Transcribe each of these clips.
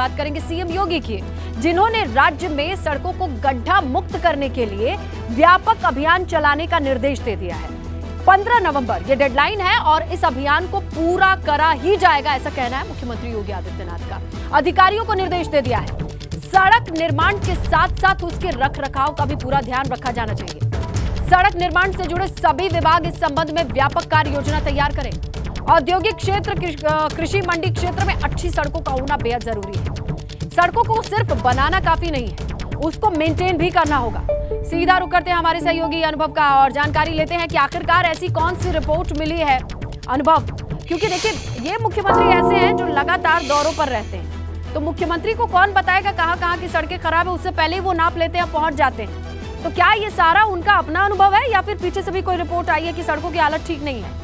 बात करेंगे सीएम योगी की, जिन्होंने राज्य में सड़कों को गड्ढा मुक्त करने के लिए व्यापक अभियान चलाने का निर्देश दे दिया है। 15 नवंबर, ये डेडलाइन है और इस अभियान को पूरा करा ही जाएगा, ऐसा कहना है मुख्यमंत्री योगी आदित्यनाथ का। अधिकारियों को निर्देश दे दिया है। सड़क निर्माण के साथ साथ उसके रख रखाव का भी पूरा ध्यान रखा जाना चाहिए। सड़क निर्माण से जुड़े सभी विभाग इस संबंध में व्यापक कार्य योजना तैयार करें। औद्योगिक क्षेत्र कृषि मंडी क्षेत्र में अच्छी सड़कों का होना बेहद ज़रूरी है। सड़कों को सिर्फ़ बनाना काफ़ी नहीं है, उसको मेंटेन भी करना होगा। सीधा रुक करते हैं हमारे सहयोगी अनुभव का और जानकारी लेते हैं कि आखिरकार ऐसी कौन सी रिपोर्ट मिली है अनुभव। क्योंकि देखिए, ये मुख्यमंत्री ऐसे हैं जो लगातार दौरों पर रहते हैं। तो मुख्यमंत्री को कौन बताएगा कहाँ कहाँ की सड़कें खराब है, उससे पहले ही वो नाप लेते हैं पहुँच जाते हैं। तो क्या ये सारा उनका अपना अनुभव है या फिर पीछे से भी कोई रिपोर्ट आई है कि सड़कों की हालत ठीक नहीं है?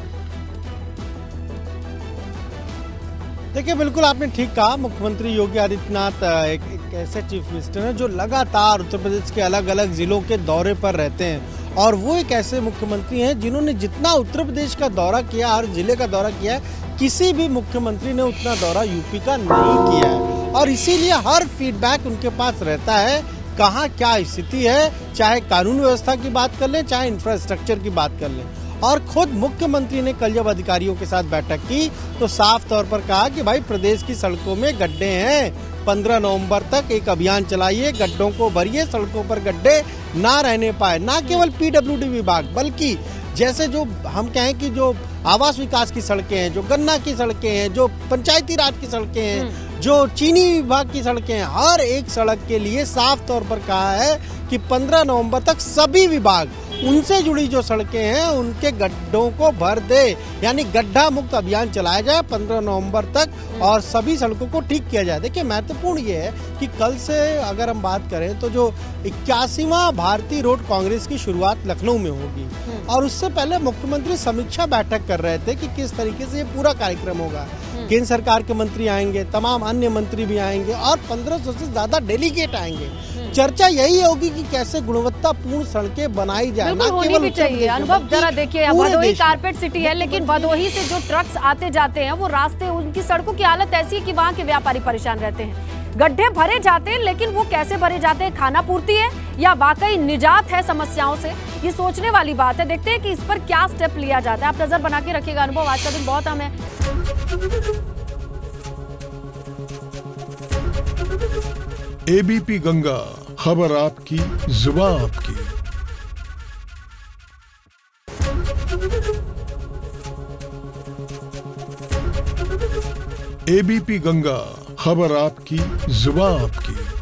देखिए बिल्कुल आपने ठीक कहा। मुख्यमंत्री योगी आदित्यनाथ एक, एक ऐसे चीफ मिनिस्टर हैं जो लगातार उत्तर प्रदेश के अलग अलग जिलों के दौरे पर रहते हैं। और वो एक ऐसे मुख्यमंत्री हैं जिन्होंने जितना उत्तर प्रदेश का दौरा किया हर ज़िले का दौरा किया है किसी भी मुख्यमंत्री ने उतना दौरा यूपी का नहीं किया है। और इसीलिए हर फीडबैक उनके पास रहता है कहाँ क्या स्थिति है चाहे कानून व्यवस्था की बात कर लें चाहे इंफ्रास्ट्रक्चर की बात कर लें। और खुद मुख्यमंत्री ने कल जब अधिकारियों के साथ बैठक की तो साफ़ तौर पर कहा कि भाई प्रदेश की सड़कों में गड्ढे हैं। पंद्रह नवंबर तक एक अभियान चलाइए गड्ढों को भरिए सड़कों पर गड्ढे ना रहने पाए। ना केवल पीडब्ल्यूडी विभाग बल्कि जैसे जो हम कहें कि जो आवास विकास की सड़कें हैं जो गन्ना की सड़कें हैं जो पंचायती राज की सड़कें हैं जो चीनी विभाग की सड़कें हैं हर एक सड़क के लिए साफ़ तौर पर कहा है कि 15 नवंबर तक सभी विभाग उनसे जुड़ी जो सड़कें हैं उनके गड्ढों को भर दे यानी गड्ढा मुक्त अभियान चलाया जाए 15 नवंबर तक और सभी सड़कों को ठीक किया जाए। देखिए महत्वपूर्ण ये है कि कल से अगर हम बात करें तो जो इक्यासीवा भारतीय रोड कांग्रेस की शुरुआत लखनऊ में होगी और उससे पहले मुख्यमंत्री समीक्षा बैठक कर रहे थे कि किस तरीके से ये पूरा कार्यक्रम होगा। केंद्र सरकार के मंत्री आएँगे तमाम अन्य मंत्री भी आएँगे और 1500 से ज़्यादा डेलीगेट आएँगे। चर्चा यही होगी कि कैसे गुणवत्तापूर्ण सड़कें बनाई जाए बिल्कुल होनी केवल भी चाहिए। अनुभव जरा देखिए भदोही कारपेट सिटी है लेकिन भदोही से जो ट्रक्स आते जाते हैं वो रास्ते उनकी सड़कों की हालत ऐसी है कि वहाँ के व्यापारी परेशान रहते हैं। गड्ढे भरे जाते हैं लेकिन वो कैसे भरे जाते हैं खाना पूर्ति है या वाकई निजात है समस्याओं से? ये सोचने वाली बात है। देखते हैं कि इस पर क्या स्टेप लिया जाता है। आप नज़र बना के रखिएगा अनुभव। आज का दिन बहुत हम है। एबीपी गंगा खबर आपकी जुबा आपकी। एबीपी गंगा खबर आपकी जुबा आपकी।